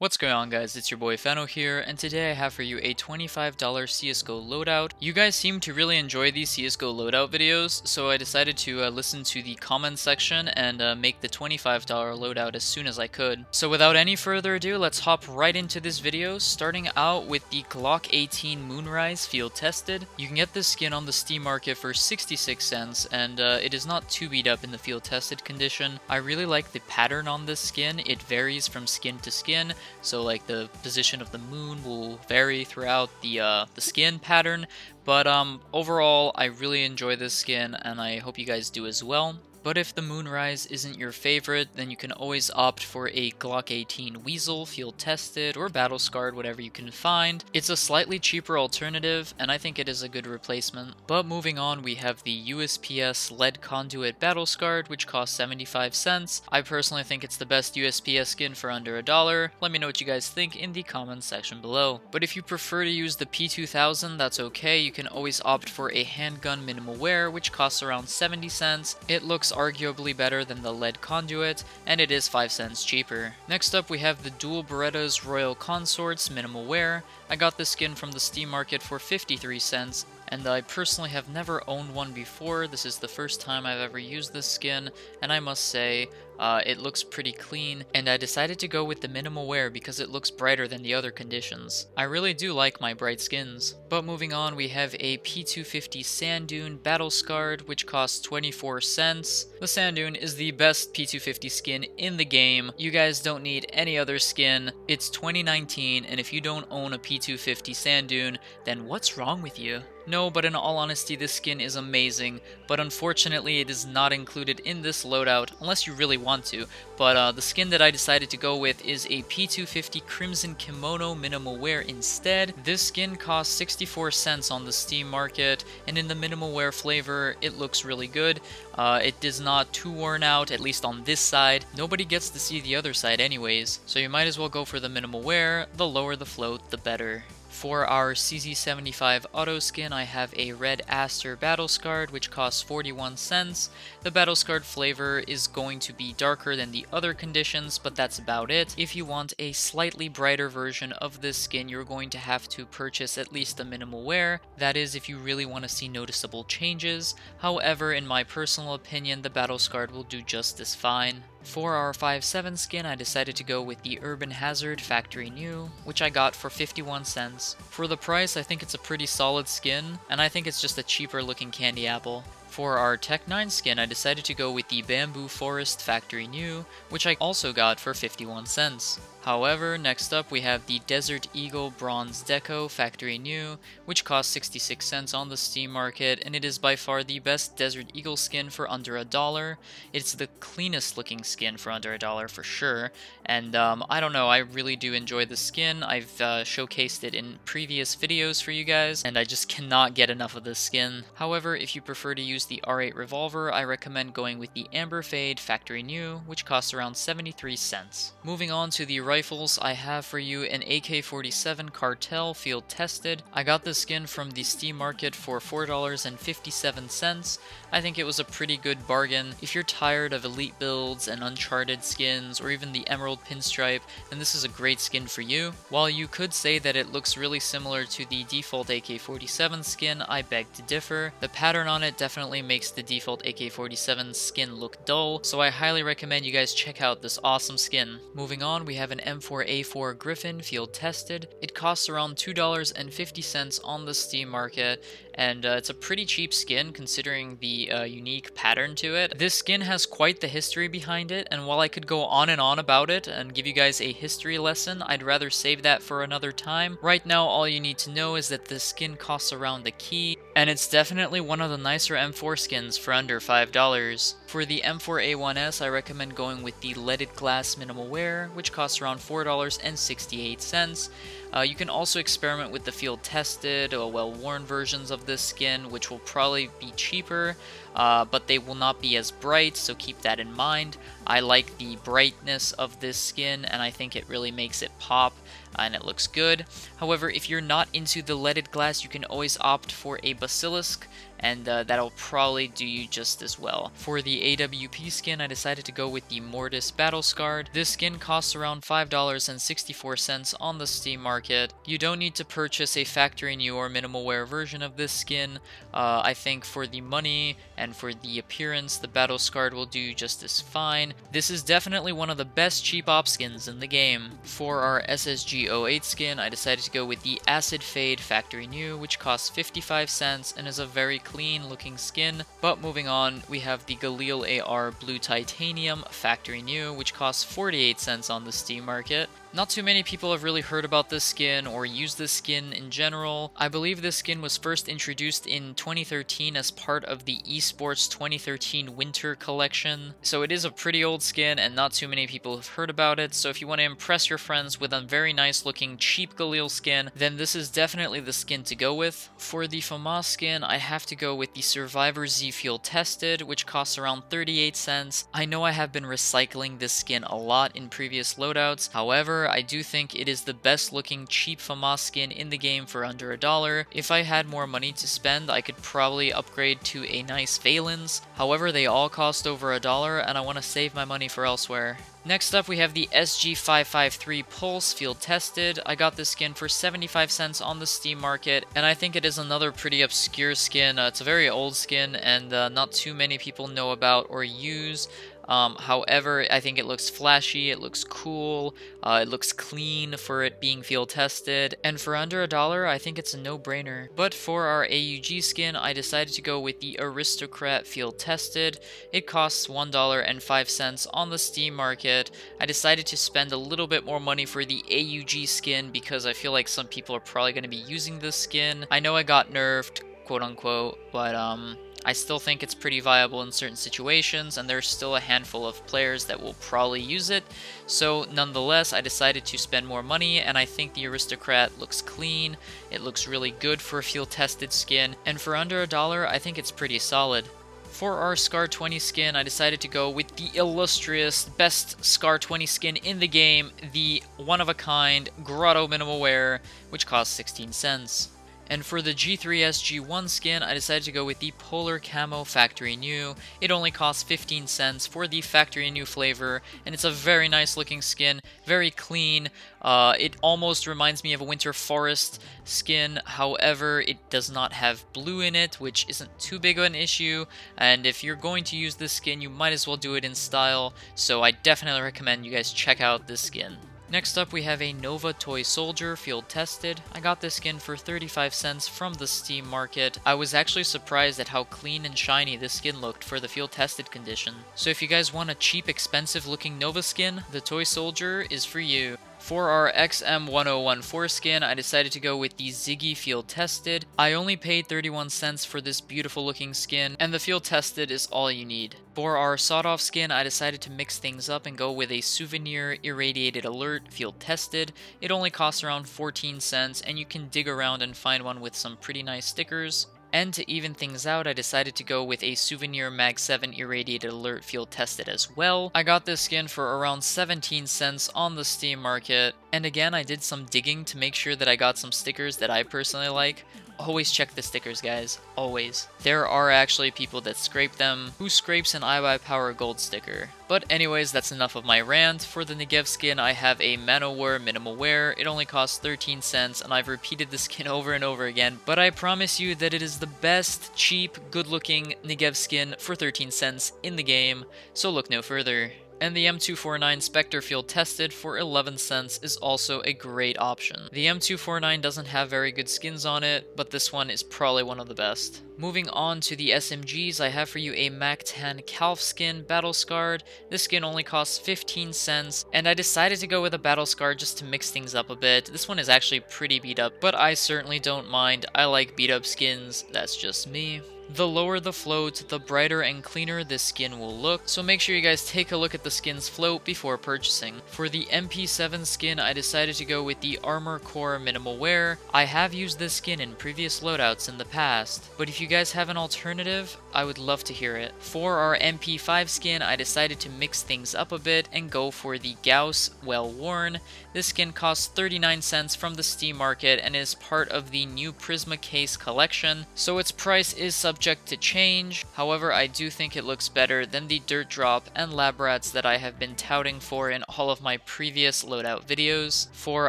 What's going on guys, it's your boy Fano here, and today I have for you a $25 CSGO loadout. You guys seem to really enjoy these CSGO loadout videos, so I decided to uh, listen to the comments section and uh, make the $25 loadout as soon as I could. So without any further ado, let's hop right into this video, starting out with the Glock 18 Moonrise Field Tested. You can get this skin on the Steam market for 66 cents, and uh, it is not too beat up in the field tested condition. I really like the pattern on this skin, it varies from skin to skin, so like the position of the moon will vary throughout the uh, the skin pattern. But um, overall, I really enjoy this skin, and I hope you guys do as well. But if the Moonrise isn't your favorite, then you can always opt for a Glock 18 Weasel, field tested, or battle scarred, whatever you can find. It's a slightly cheaper alternative, and I think it is a good replacement. But moving on, we have the USP-S Lead Conduit Battle Scarred, which costs 75 cents. I personally think it's the best USP-S skin for under a dollar. Let me know what you guys think in the comments section below. But if you prefer to use the P2000, that's okay. You can always opt for a handgun minimal wear, which costs around 70 cents. It looks arguably better than the lead conduit, and it is 5 cents cheaper. Next up we have the dual Berettas Royal Consorts Minimal Wear. I got this skin from the Steam market for 53 cents, and I personally have never owned one before. This is the first time I've ever used this skin, and I must say, uh, it looks pretty clean, and I decided to go with the minimal wear because it looks brighter than the other conditions. I really do like my bright skins. But moving on, we have a P250 Sand Dune Battle Scarred, which costs 24 cents. The Sand Dune is the best P250 skin in the game. You guys don't need any other skin. It's 2019, and if you don't own a P250 Sand Dune, then what's wrong with you? No, but in all honesty, this skin is amazing, but unfortunately it is not included in this loadout, unless you really want to. But uh, the skin that I decided to go with is a P250 Crimson Kimono Minimal Wear instead. This skin costs 64 cents on the Steam market, and in the minimal wear flavor, it looks really good. Uh, it is not too worn out, at least on this side. Nobody gets to see the other side anyways, so you might as well go for the minimal wear. The lower the float, the better. For our CZ75 auto skin, I have a red Astor Battle Scarred, which costs 41 cents. The Battle Scarred flavor is going to be darker than the other conditions, but that's about it. If you want a slightly brighter version of this skin, you're going to have to purchase at least the minimal wear. That is if you really want to see noticeable changes. However, in my personal opinion, the Battle Scarred will do just as fine. For our 5.7 skin, I decided to go with the Urban Hazard Factory New, which I got for 51 cents. For the price, I think it's a pretty solid skin, and I think it's just a cheaper looking candy apple. For our Tec-9 skin, I decided to go with the Bamboo Forest Factory New, which I also got for 51 cents. However, next up we have the Desert Eagle Bronze Deco Factory New, which costs 66 cents on the Steam market, and it is by far the best Desert Eagle skin for under a dollar. It's the cleanest looking skin for under a dollar for sure, and um, I don't know, I really do enjoy the skin. I've uh, showcased it in previous videos for you guys, and I just cannot get enough of this skin. However, if you prefer to use the R8 revolver, I recommend going with the Amber Fade Factory New, which costs around 73 cents. Moving on to the rifles, I have for you an AK-47 Cartel Field Tested. I got this skin from the Steam market for $4.57. I think it was a pretty good bargain. If you're tired of elite builds and uncharted skins, or even the Emerald Pinstripe, then this is a great skin for you. While you could say that it looks really similar to the default AK-47 skin, I beg to differ. The pattern on it definitely makes the default AK-47 skin look dull, so I highly recommend you guys check out this awesome skin. Moving on, we have an M4A4 Griffin field tested. It costs around $2.50 on the Steam market, and uh, it's a pretty cheap skin considering the uh, unique pattern to it. This skin has quite the history behind it, and while I could go on and on about it and give you guys a history lesson, I'd rather save that for another time. Right now, all you need to know is that this skin costs around the key, and it's definitely one of the nicer M4 skins for under $5. For the M4A1S, I recommend going with the leaded glass minimal wear, which costs around $4.68. Uh, you can also experiment with the field tested or well worn versions of this skin, which will probably be cheaper, uh, but they will not be as bright, so keep that in mind. I like the brightness of this skin and I think it really makes it pop and it looks good. However, if you're not into the leaded glass, you can always opt for a Basilisk and uh, that'll probably do you just as well. For the AWP skin, I decided to go with the Mortis Battle Scarred. This skin costs around $5.64 on the Steam market. You don't need to purchase a factory new or minimal wear version of this skin. Uh, I think for the money and for the appearance, the Battle Scarred will do just as fine. This is definitely one of the best cheap op skins in the game. For our SSG08 skin, I decided to go with the Acid Fade Factory New, which costs 55 cents and is a very clean looking skin. But moving on, we have the Galil AR Blue Titanium Factory New, which costs 48 cents on the Steam market. Not too many people have really heard about this skin or used this skin in general. I believe this skin was first introduced in 2013 as part of the esports 2013 winter collection. So it is a pretty old skin and not too many people have heard about it. So if you want to impress your friends with a very nice looking cheap Galil skin, then this is definitely the skin to go with. For the FAMAS skin, I have to go with the Survivor Z Field Tested, which costs around 38 cents. I know I have been recycling this skin a lot in previous loadouts. However, I do think it is the best looking cheap FAMAS skin in the game for under a dollar. If I had more money to spend, I could probably upgrade to a nice Valence. However, they all cost over a dollar and I want to save my money for elsewhere. Next up, we have the SG553 Pulse Field Tested. I got this skin for 75 cents on the Steam market, and I think it is another pretty obscure skin. Uh, it's a very old skin, and uh, not too many people know about or use. Um, however, I think it looks flashy, it looks cool, uh, it looks clean for it being field tested, and for under a dollar, I think it's a no-brainer. But for our AUG skin, I decided to go with the Aristocrat field tested. It costs $1.05 on the Steam market. I decided to spend a little bit more money for the AUG skin because I feel like some people are probably going to be using this skin. I know I got nerfed, quote unquote, but um, I still think it's pretty viable in certain situations, and there's still a handful of players that will probably use it. So nonetheless, I decided to spend more money, and I think the Aristocrat looks clean, it looks really good for a field-tested skin, and for under a dollar, I think it's pretty solid. For our Scar 20 skin, I decided to go with the illustrious best Scar 20 skin in the game, the one-of-a-kind Grotto Minimal Wear, which costs 16 cents. And for the G3SG1 skin, I decided to go with the Polar Camo Factory New. It only costs 15 cents for the Factory New flavor, and it's a very nice looking skin, very clean. Uh, it almost reminds me of a Winter Forest skin, however, it does not have blue in it, which isn't too big of an issue, and if you're going to use this skin, you might as well do it in style, so I definitely recommend you guys check out this skin. Next up we have a Nova Toy Soldier field tested. I got this skin for 35 cents from the Steam market. I was actually surprised at how clean and shiny this skin looked for the field tested condition. So if you guys want a cheap expensive looking Nova skin, the Toy Soldier is for you. For our XM1014 skin, I decided to go with the Ziggy Field Tested. I only paid 31 cents for this beautiful looking skin, and the Field Tested is all you need. For our sawed off skin, I decided to mix things up and go with a Souvenir Irradiated Alert Field Tested. It only costs around 14 cents, and you can dig around and find one with some pretty nice stickers. And to even things out, I decided to go with a Souvenir Mag 7 Irradiated Alert Field Tested as well. I got this skin for around 17 cents on the Steam market. And again, I did some digging to make sure that I got some stickers that I personally like. Always check the stickers, guys. Always. There are actually people that scrape them. Who scrapes an iBUYPOWER gold sticker? But anyways, that's enough of my rant. For the Negev skin, I have a Manowar Minimal Wear. It only costs 13 cents, and I've repeated the skin over and over again. But I promise you that it is the best, cheap, good-looking Negev skin for 13 cents in the game, so look no further. And the M249 Spectre Field tested for 11 cents is also a great option. The M249 doesn't have very good skins on it, but this one is probably one of the best. Moving on to the SMGs, I have for you a MAC-10 Calf skin Battle Scarred. This skin only costs 15 cents, and I decided to go with a Battle Scar just to mix things up a bit. This one is actually pretty beat up, but I certainly don't mind. I like beat up skins, that's just me. The lower the float, the brighter and cleaner this skin will look, so make sure you guys take a look at the skin's float before purchasing. For the MP7 skin, I decided to go with the Armor Core Minimal Wear. I have used this skin in previous loadouts in the past, but if you guys have an alternative, I would love to hear it. For our MP5 skin, I decided to mix things up a bit and go for the Gauss Well Worn. This skin costs 39 cents from the Steam market and is part of the new Prisma case collection, so its price is subject subject to change, however I do think it looks better than the Dirt Drop and Lab Rats that I have been touting for in all of my previous loadout videos. For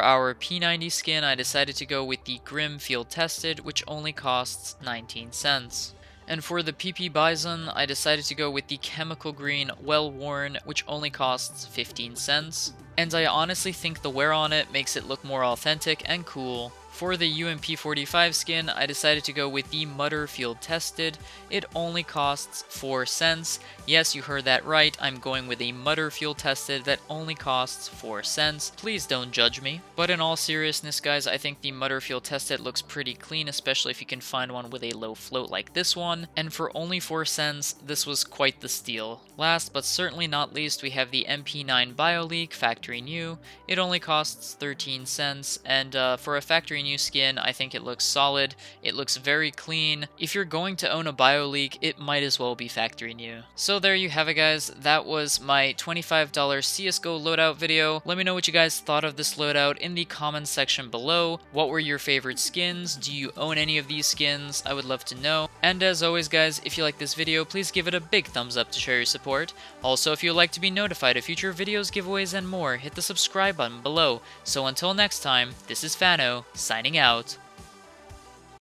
our P90 skin I decided to go with the Grim Field Tested which only costs 19 cents. And for the PP Bison, I decided to go with the Chemical Green Well Worn, which only costs 15 cents. And I honestly think the wear on it makes it look more authentic and cool. For the UMP45 skin, I decided to go with the Mudder Field Tested. It only costs 4 cents. Yes, you heard that right, I'm going with a Mudder Field Tested that only costs 4 cents. Please don't judge me. But in all seriousness, guys, I think the Mudder Field Tested looks pretty clean, especially if you can find one with a low float like this one. And for only 4 cents, this was quite the steal. Last but certainly not least, we have the MP9 BioLeak Factory New. It only costs 13 cents, and uh, for a Factory new skin. I think it looks solid. It looks very clean. If you're going to own a BioLeak, it might as well be factory new. So there you have it guys. That was my $25 CSGO loadout video. Let me know what you guys thought of this loadout in the comments section below. What were your favorite skins? Do you own any of these skins? I would love to know. And as always guys, if you like this video, please give it a big thumbs up to show your support. Also, if you'd like to be notified of future videos, giveaways, and more, hit the subscribe button below. So until next time, this is Fano, signing out.